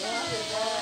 Happy birthday.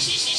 Jesus.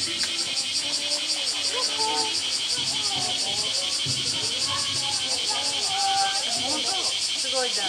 すごいじゃん。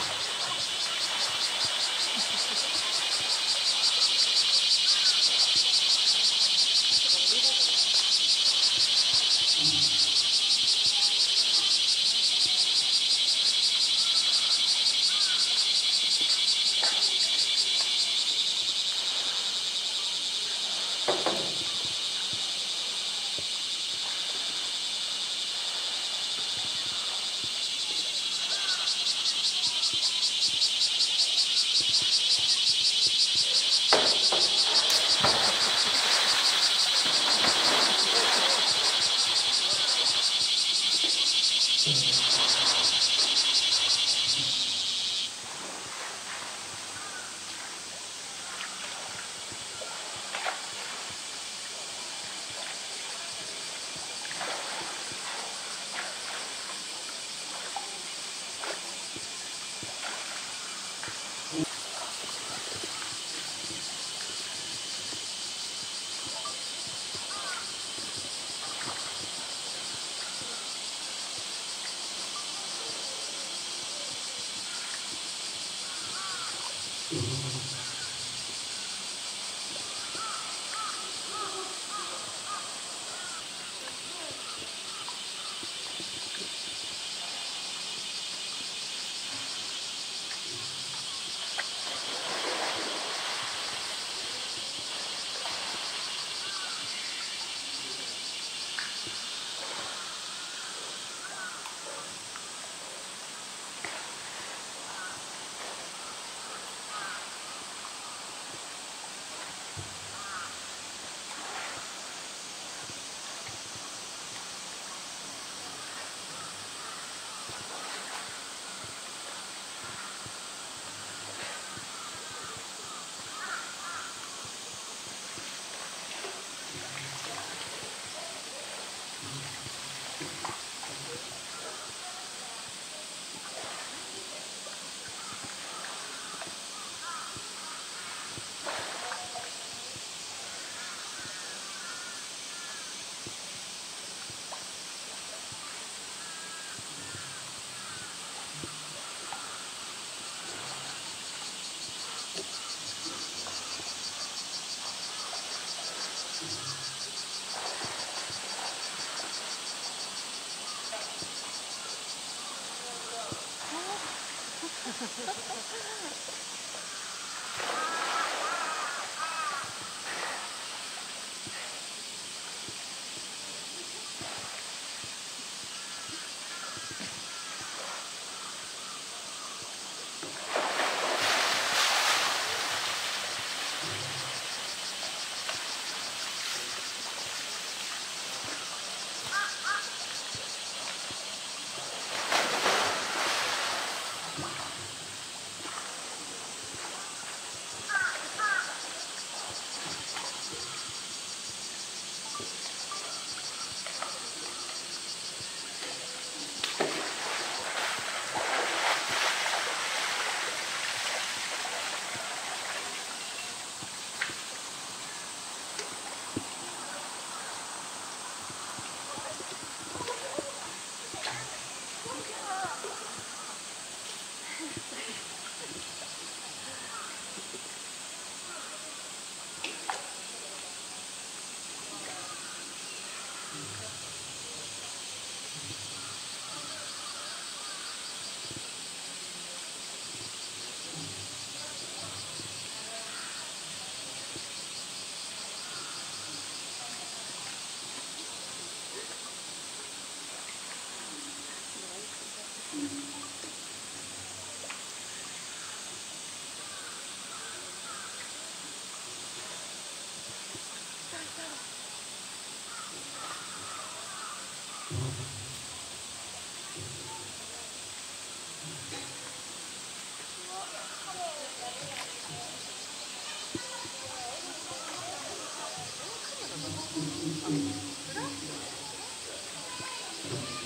you.